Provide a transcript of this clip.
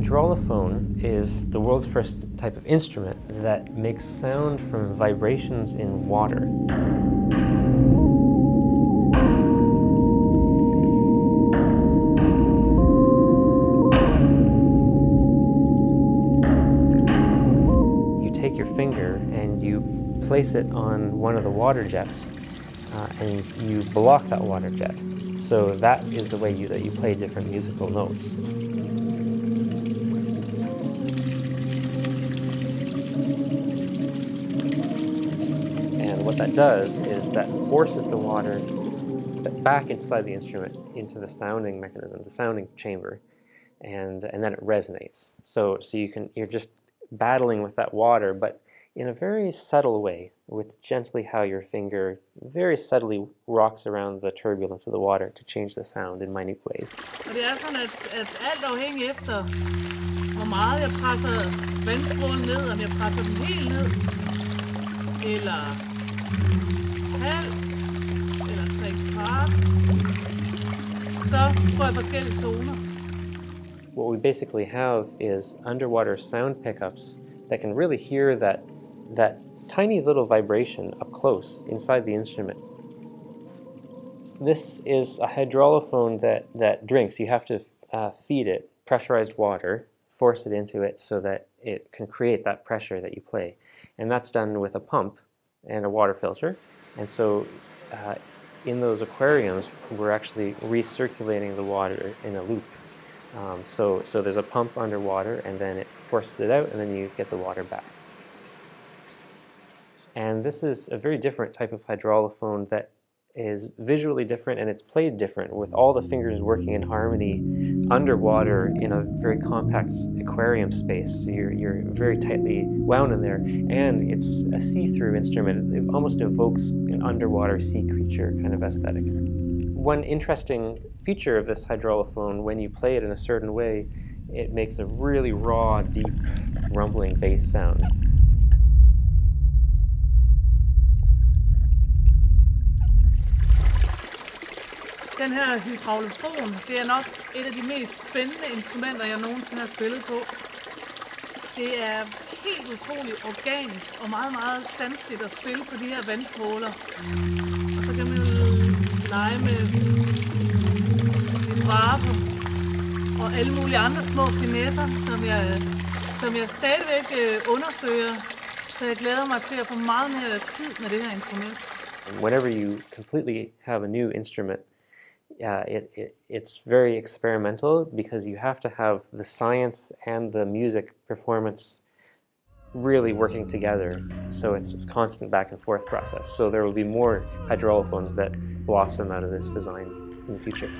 hydraulophone is the world's first type of instrument that makes sound from vibrations in water. You take your finger and you place it on one of the water jets uh, and you block that water jet. So that is the way you, that you play different musical notes. What that does is that forces the water back inside the instrument into the sounding mechanism, the sounding chamber, and, and then it resonates. So, so you can, you're just battling with that water, but in a very subtle way, with gently how your finger very subtly rocks around the turbulence of the water to change the sound in minute ways. Er eller halv, eller tre kvart, så får jeg forskellige toner. What we basically have is underwater sound pickups that can really hear that that tiny little vibration up close inside the instrument. This is a hydraulophone that, that drinks. You have to uh, feed it pressurized water, force it into it so that it can create that pressure that you play. And that's done with a pump and a water filter. And so uh, in those aquariums, we're actually recirculating the water in a loop. Um, so, so there's a pump underwater and then it forces it out and then you get the water back. And this is a very different type of hydraulophone that is visually different and it's played different with all the fingers working in harmony underwater in a very compact aquarium space. So you're, you're very tightly wound in there and it's a see-through instrument. It almost evokes an underwater sea creature kind of aesthetic. One interesting feature of this hydraulophone when you play it in a certain way, it makes a really raw, deep, rumbling bass sound. Den her hydraulofon, det er nok et af de mest spændende instrumenter, jeg nogensinde har spillet på. Det er helt utroligt organisk og meget, meget sanseligt at spille på de her vandstråler. Og så kan man jo lege med vibrato og alle mulige andre små finesser, som jeg, som jeg stadigvæk øh, undersøger. Så jeg glæder mig til at få meget mere tid med det her instrument. Whenever you completely have a new instrument, Yeah, it, it, it's very experimental because you have to have the science and the music performance really working together. So it's a constant back and forth process. So there will be more hydraulophones that blossom out of this design in the future.